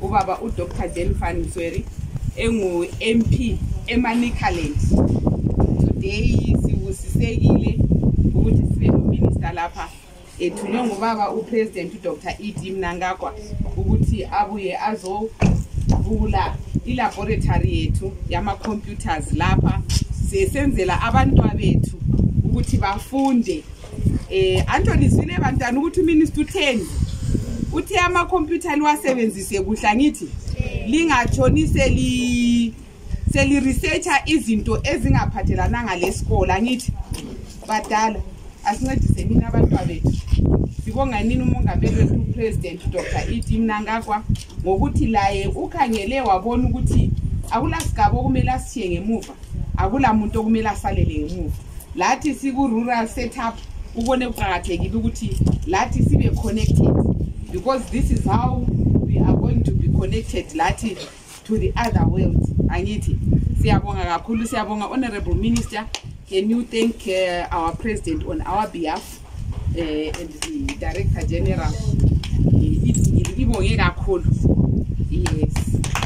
ubaba udr. Jennifer msweri engu-mp emanickerland today sibusisekile ukuthi sibe nominista lapha. Ethunywe ngubaba upresident udr ed mnangagwa ukuthi abuye azovula ilaboratory yethu yama-computers lapha sesenzela abantwa bethu ukuthi bafunde. Eh Anthony Zwile bantwana ukuthi uminister utheni uthi amakhompyutha liwasebenzise kuhle angithi lingatshoni seli seli researcher izinto ezingaphathelananga lesikole angithi badala asincedise nini abantwa bethu sibonga nini umongameli wethu upresident dr. Ed mnangagwa ngokuthi laye ukhangele wabona ukuthi akulasigaba okumele asishiye ngemuva akula muntu okumele asalele ngemuva. Lathi siku-rural setup ubone kuqakathekile ukuthi lathi sibe connected. Because this is how we are going to be connected lathi to the other world angithi siyabonga kakhulu siyabonga honorable minister can you thank uh, our president on our behalf uh, and the director general. Ibonge kakhulu. Yes